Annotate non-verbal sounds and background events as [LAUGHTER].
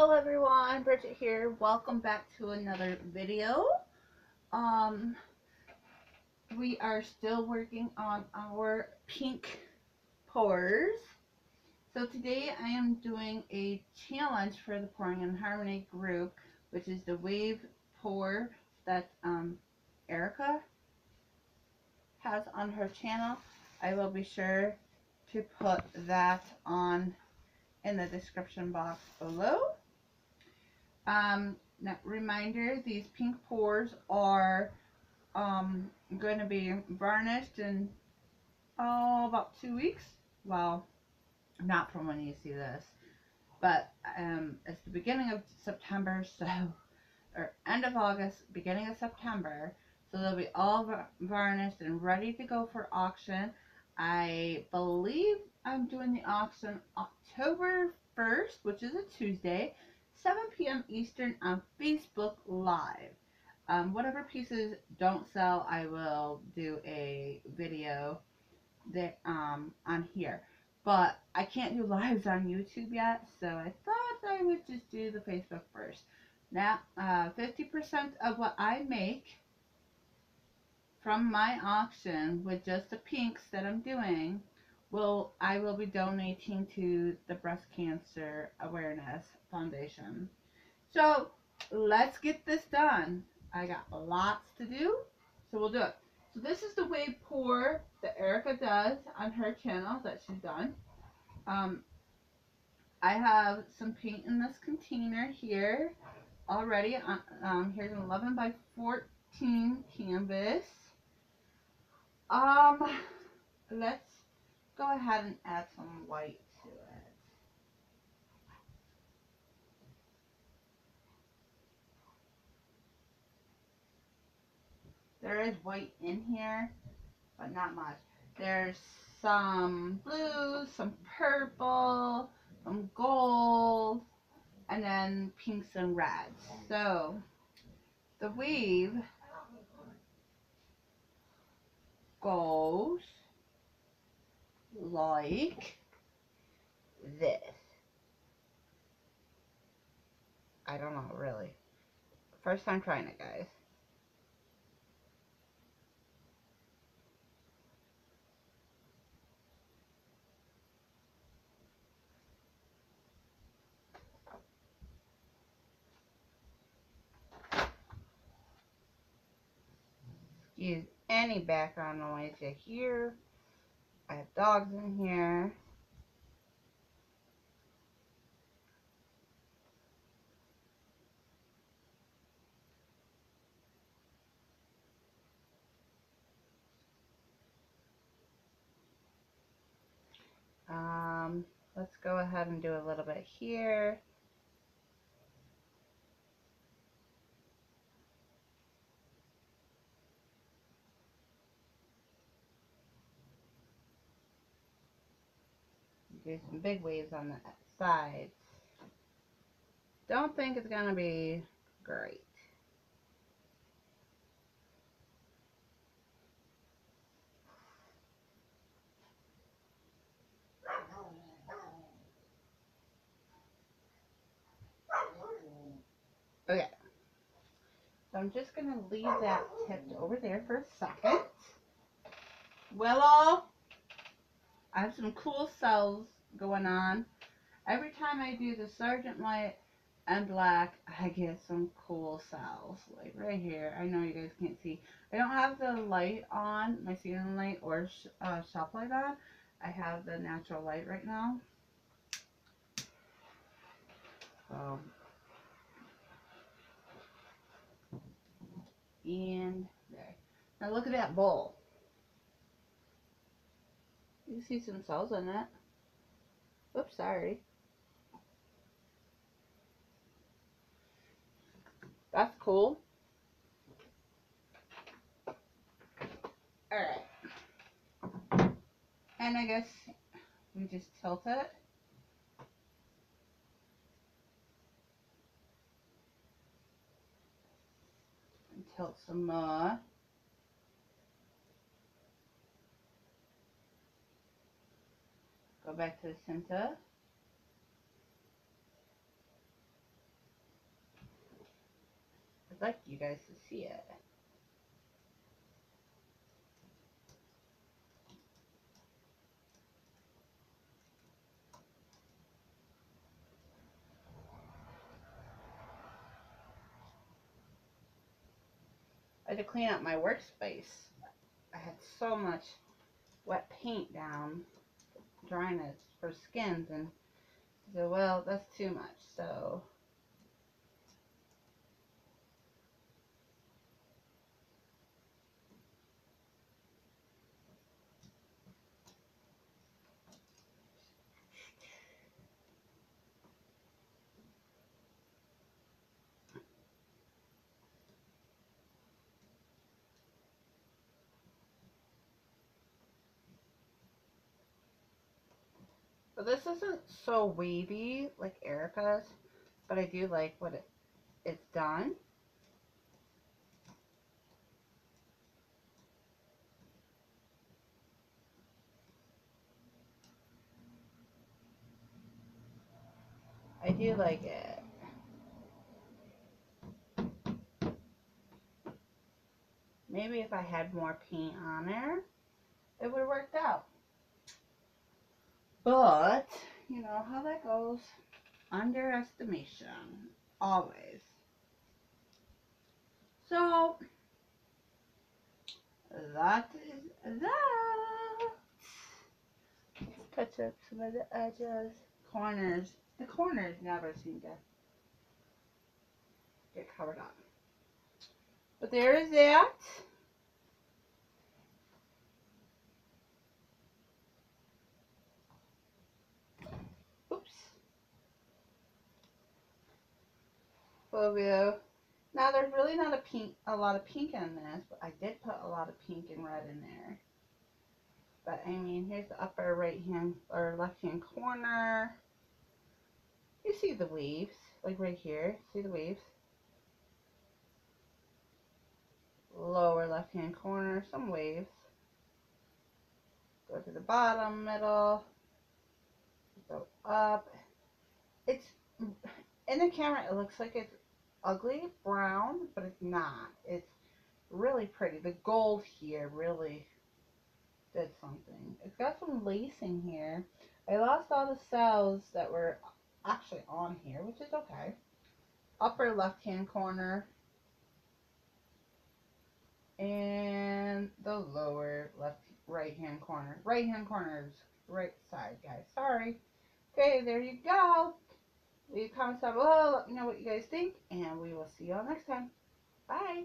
Hello everyone, Bridgette here. Welcome back to another video. Um, we are still working on our pink pours. So today I am doing a challenge for the Pouring in Harmony group, which is the wave pour that um, Erica has on her channel. I will be sure to put that on in the description box below. Um, now, reminder, these pink pours are um, going to be varnished in oh, about two weeks. Well, not from when you see this, but um, it's the beginning of September, [LAUGHS] so, or end of August, beginning of September. So they'll be all varnished and ready to go for auction. I believe I'm doing the auction October 1st, which is a Tuesday, 7 p.m. Eastern on Facebook Live. Um, whatever pieces don't sell, I will do a video that um, on here. But I can't do lives on YouTube yet, so I thought I would just do the Facebook first. Now, 50% uh, of what I make from my auction with just the pinks that I'm doing will I will be donating to the Breast Cancer Awareness Foundation. So let's get this done. I got lots to do, so we'll do it. So this is the wave pour that Erica does on her channel that she's done. Um, I have some paint in this container here already. Um, here's an 11 by 14 canvas. Um, let's go ahead and add some white to it. There is white in here, but not much. There's some blue, some purple, some gold, and then pinks and reds. So the weave goes like this. I don't know, really. First time trying it, guys. Excuse any background noise you hear. I have dogs in here. Um, let's go ahead and do a little bit here. Do some big waves on the sides. Don't think it's going to be great. Okay. So I'm just going to leave that tipped over there for a second. Willow, I have some cool cells going on. Every time I do the Sergeant Light and black, I get some cool cells. Like right here. I know you guys can't see. I don't have the light on, my ceiling light or sh uh, shop light on. I have the natural light right now. So, and there. Now look at that bowl. You see some cells in it. Oops, sorry. That's cool. Alright. And I guess we just tilt it. Tilt some more. Go back to the center. I'd like you guys to see it. I had to clean up my workspace. I had so much wet paint down dryness for skins and said, well, that's too much. So But this isn't so wavy like Erica's, but I do like what it, it's done. I do like it. Maybe if I had more paint on there, it would have worked out. But, you know how that goes. Underestimation. Always. So, that is that. Let's touch up some of the edges. Corners. The corners never seem to get covered up. But there is that. Now there's really not a pink, a lot of pink in this, but I did put a lot of pink and red in there. But I mean, here's the upper right hand or left hand corner. You see the waves, like right here. See the waves? Lower left hand corner, some waves. Go to the bottom, middle. Go up. It's in the camera. It looks like it's ugly brown, but it's not. It's really pretty. The gold here really did something. It's got some lacing here. I lost all the cells that were actually on here, which is okay. Upper left-hand corner. And the lower left right-hand corner. Right-hand corner is right side, guys. Sorry. Okay, there you go. Leave comments down below. Let me know what you guys think. And we will see you all next time. Bye.